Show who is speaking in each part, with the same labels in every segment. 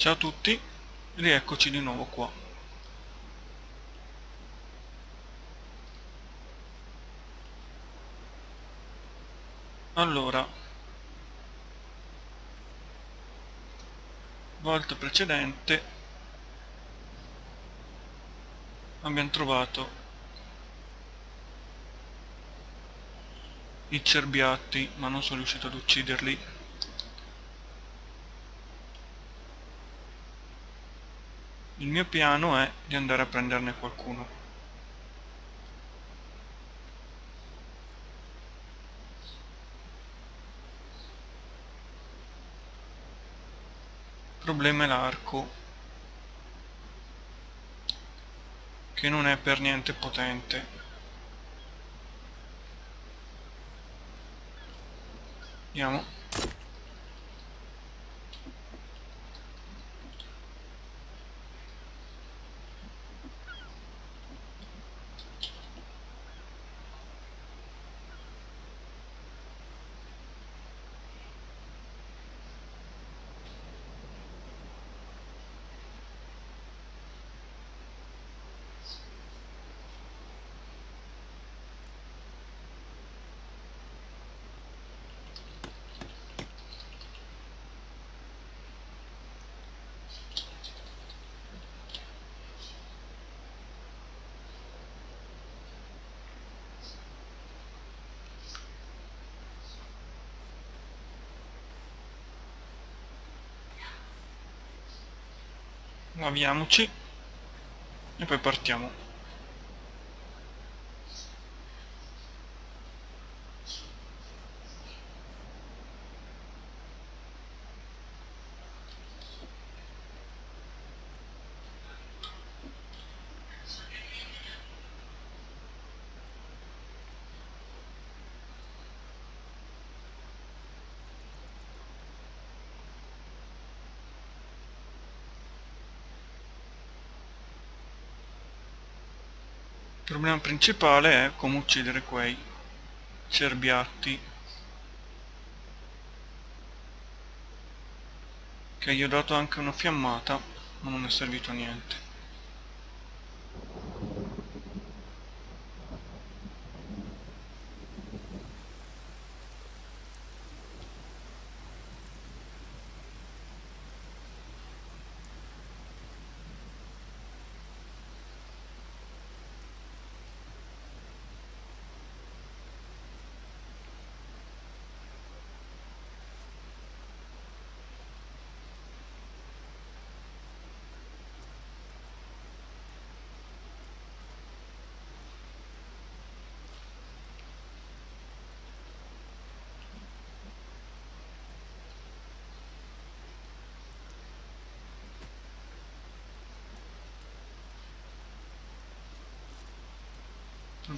Speaker 1: Ciao a tutti, rieccoci di nuovo qua. Allora, volta precedente abbiamo trovato i cerbiatti, ma non sono riuscito ad ucciderli Il mio piano è di andare a prenderne qualcuno. Il problema è l'arco, che non è per niente potente. Andiamo. Laviamoci e poi partiamo problema principale è come uccidere quei cerbiatti che gli ho dato anche una fiammata ma non è servito a niente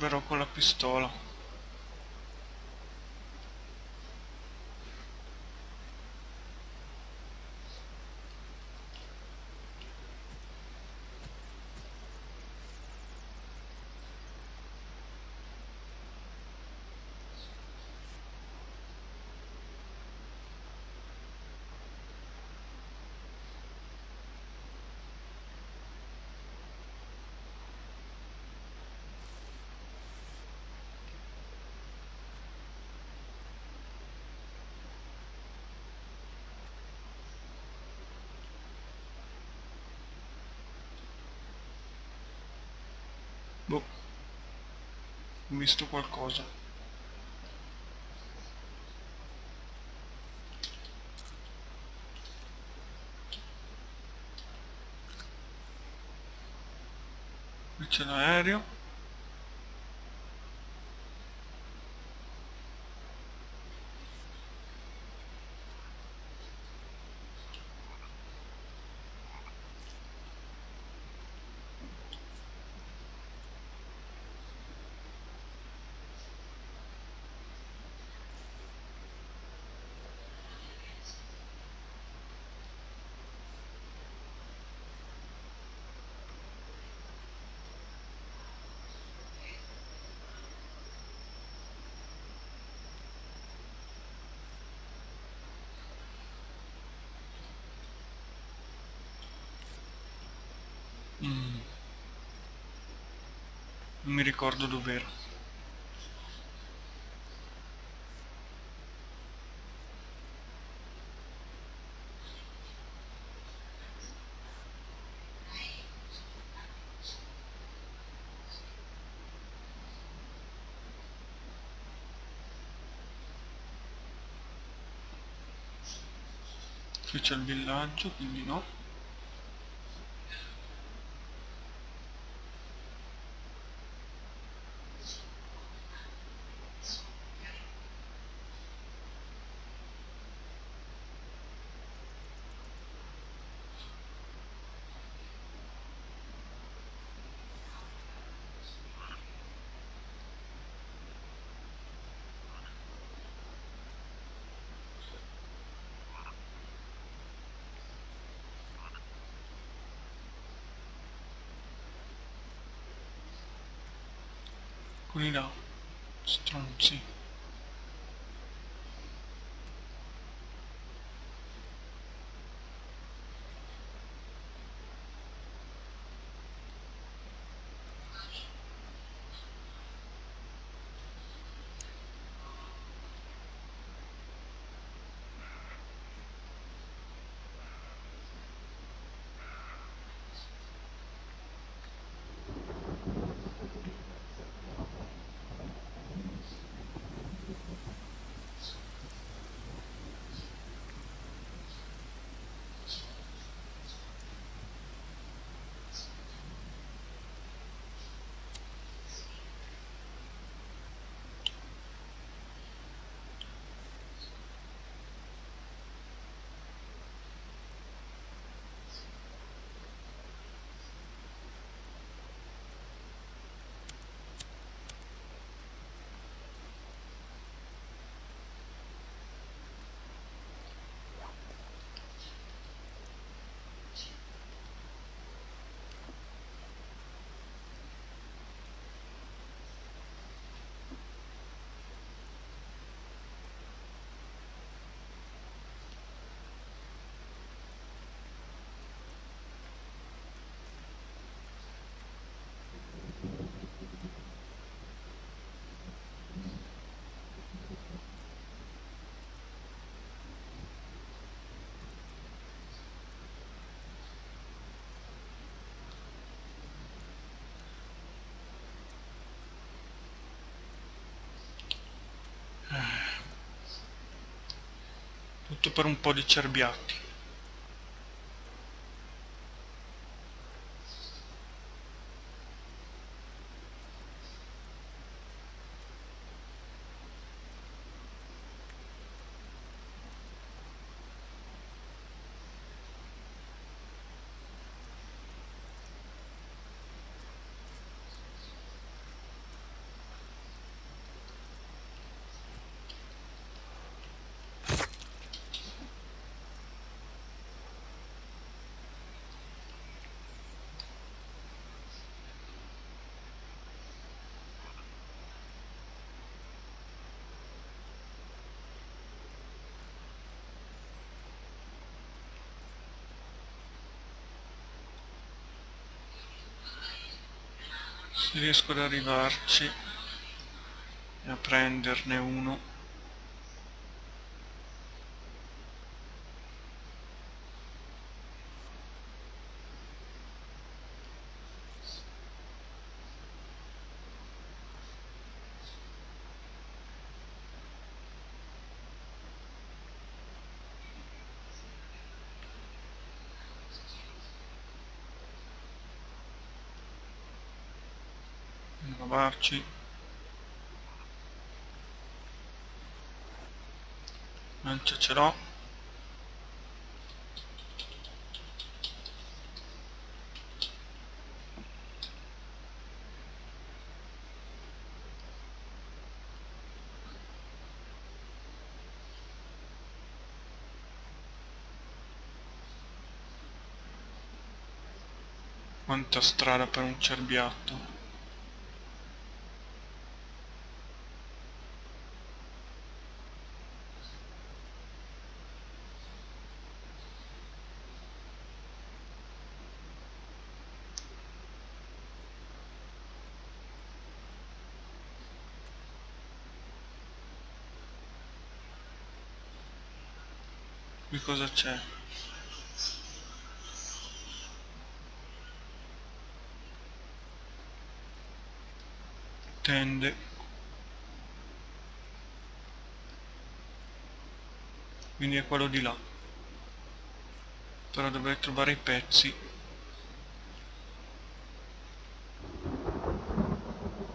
Speaker 1: Proverò con la pistola. Boh. Ho visto qualcosa. Qui c'è l'aereo. Mi ricordo dov'era. qui c'è il villaggio quindi no read out. Let's turn C. see. Tutto per un po' di cerbiatti riesco ad arrivarci e a prenderne uno provarci lancia ce l'ho quanta strada per un cerbiatto cosa c'è? Tende. Quindi è quello di là. Però dovrei trovare i pezzi.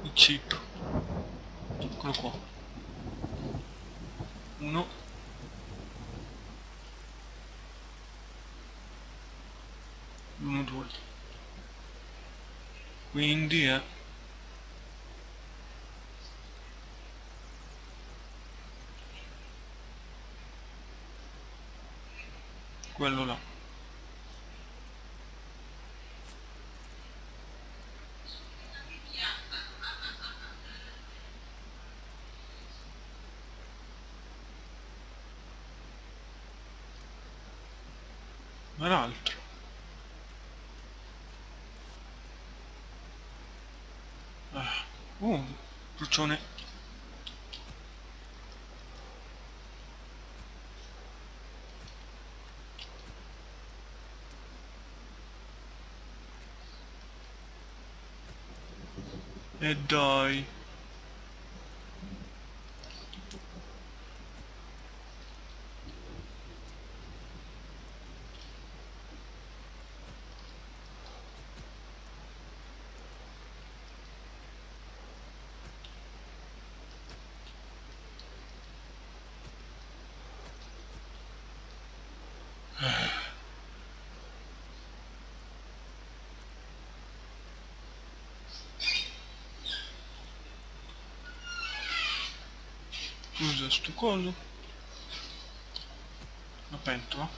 Speaker 1: Il chip. Eccolo qua. Uno. Quindi è... Quello là. Ma l'altro. Uh, crucione. E dai. Usa sto coso. La pentola.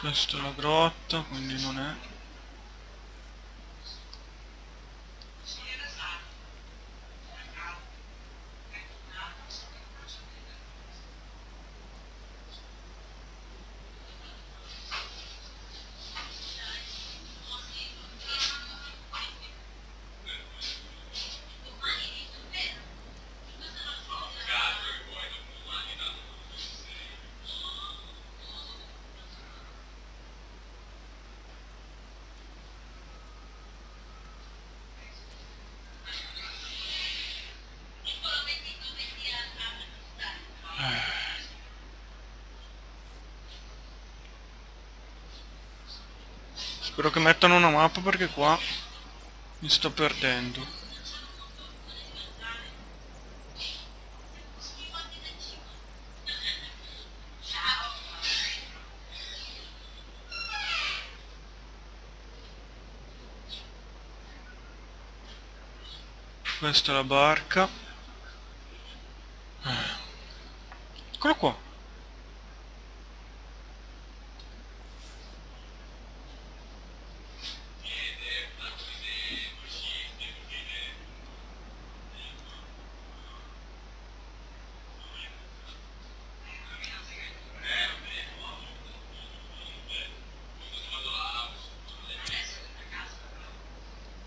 Speaker 1: Questa è la grotta, quindi non è... Spero che mettano una mappa perché qua mi sto perdendo. Questa è la barca. Eccolo qua.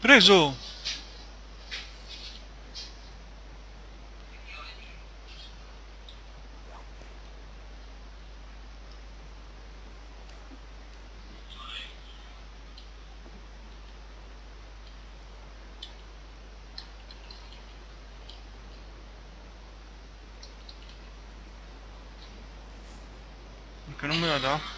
Speaker 1: Preso! Perché non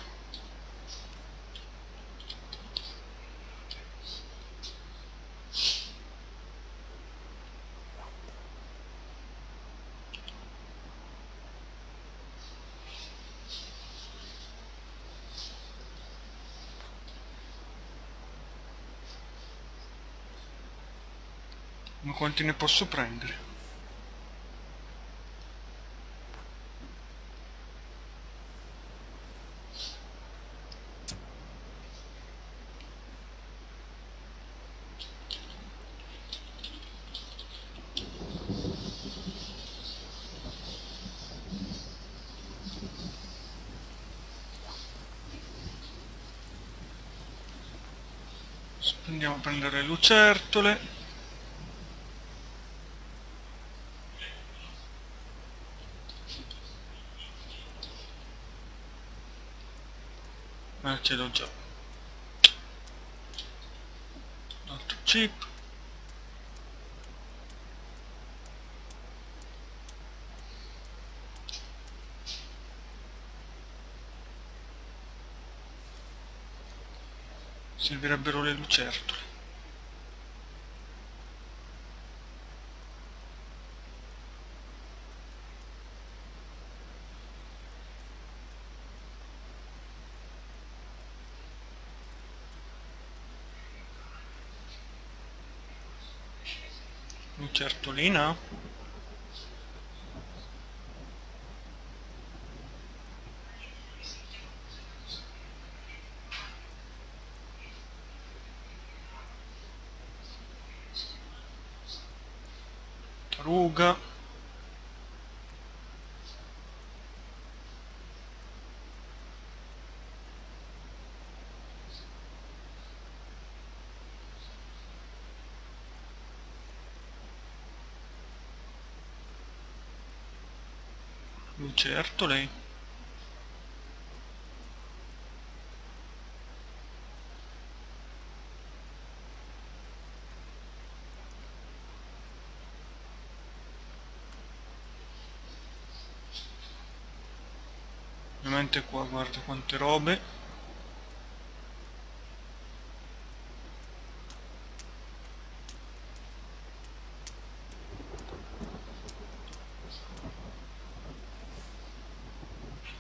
Speaker 1: Ma quanti ne posso prendere? andiamo a prendere le lucertole ah ce l'ho già altro chip. Servirebbero le lucertole lucertolina certo lei. Ovviamente qua guarda quante robe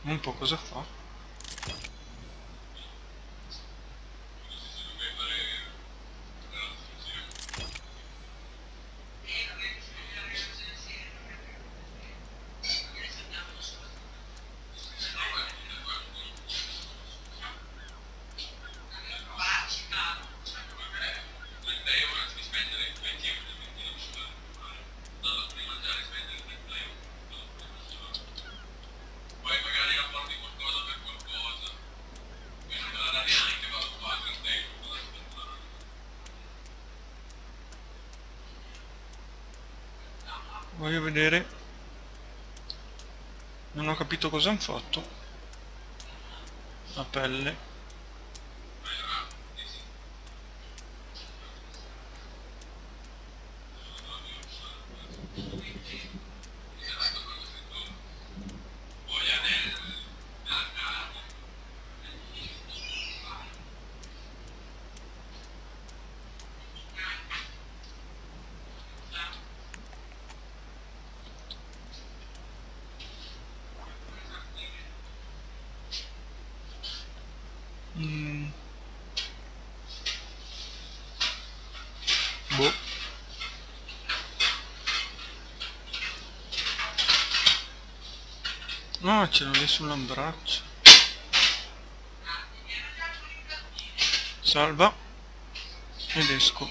Speaker 1: un po' cosa fa vedere. Non ho capito cosa hanno fatto. La pelle Mm. Boh. Ce l'ho lì sull'ambraccio. Salva. Ed esco.